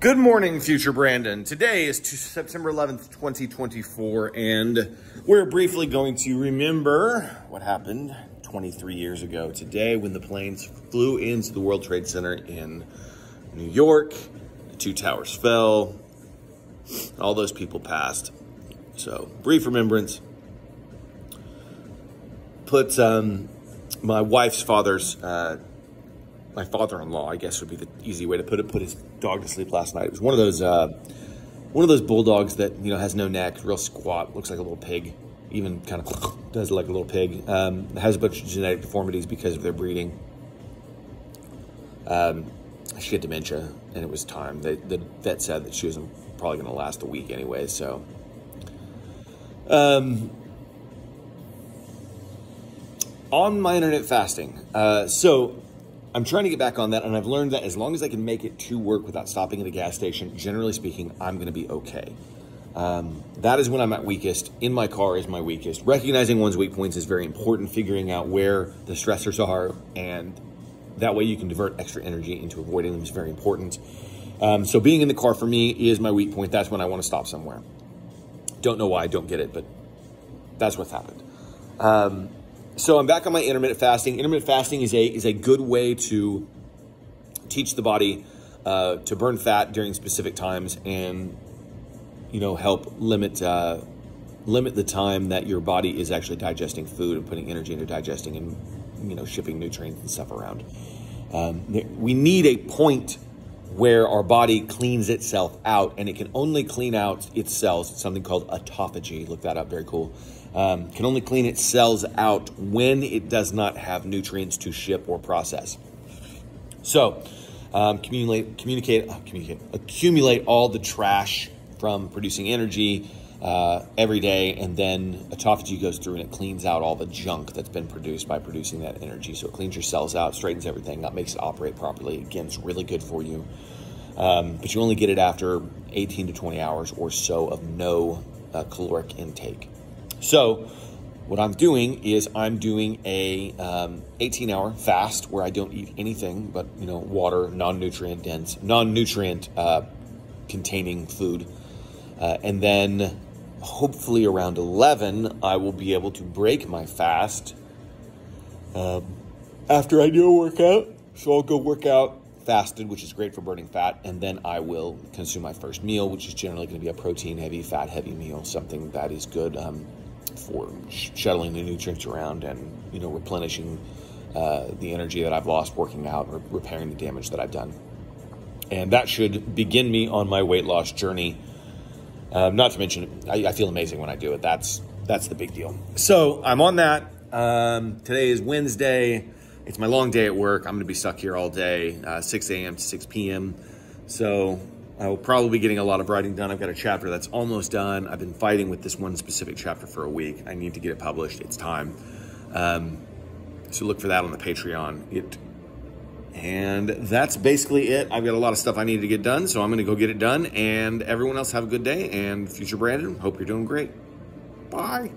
Good morning, future Brandon. Today is September 11th, 2024, and we're briefly going to remember what happened 23 years ago today when the planes flew into the World Trade Center in New York. The two towers fell, all those people passed. So, brief remembrance. Put um, my wife's father's uh, my father-in-law, I guess would be the easy way to put it, put his dog to sleep last night. It was one of those uh, one of those bulldogs that you know has no neck, real squat, looks like a little pig, even kind of does like a little pig. Um, has a bunch of genetic deformities because of their breeding. Um, she had dementia, and it was time. The, the vet said that she was probably going to last a week anyway. So, um, on my intermittent fasting, uh, so I'm trying to get back on that, and I've learned that as long as I can make it to work without stopping at a gas station, generally speaking, I'm going to be okay. Um, that is when I'm at weakest. In my car is my weakest. Recognizing one's weak points is very important. Figuring out where the stressors are, and that way you can divert extra energy into avoiding them is very important. Um, so being in the car for me is my weak point. That's when I want to stop somewhere. Don't know why I don't get it, but that's what's happened. Um, so I'm back on my intermittent fasting. Intermittent fasting is a is a good way to teach the body uh, to burn fat during specific times and you know help limit uh, limit the time that your body is actually digesting food and putting energy into digesting and you know shipping nutrients and stuff around. Um, we need a point where our body cleans itself out, and it can only clean out its cells. It's something called autophagy. Look that up. Very cool um, can only clean its cells out when it does not have nutrients to ship or process. So, um, communicate, communicate, uh, communicate, accumulate all the trash from producing energy uh, every day, and then autophagy goes through and it cleans out all the junk that's been produced by producing that energy. So it cleans your cells out, straightens everything, that makes it operate properly. Again, it's really good for you. Um, but you only get it after 18 to 20 hours or so of no uh, caloric intake. So what I'm doing is I'm doing a um, 18 hour fast where I don't eat anything but you know water, non-nutrient dense, non-nutrient uh, containing food, uh, and then hopefully around 11 I will be able to break my fast um, after I do a workout. So I'll go work out fasted, which is great for burning fat, and then I will consume my first meal, which is generally going to be a protein heavy, fat heavy meal, something that is good. Um, for shuttling the nutrients around and you know replenishing uh, the energy that I've lost working out or repairing the damage that I've done. And that should begin me on my weight loss journey. Uh, not to mention, I, I, feel amazing when I do it. That's that's the big deal. So I'm on that. Um, today is Wednesday. It's my long day at work. I'm going to be stuck here all day, uh, 6 a.m. to 6 p.m. So I will probably be getting a lot of writing done. I've got a chapter that's almost done. I've been fighting with this one specific chapter for a week. I need to get it published. It's time. Um, so look for that on the Patreon. It, and that's basically it. I've got a lot of stuff I need to get done, so I'm going to go get it done. And everyone else have a good day. And future Brandon, hope you're doing great. Bye.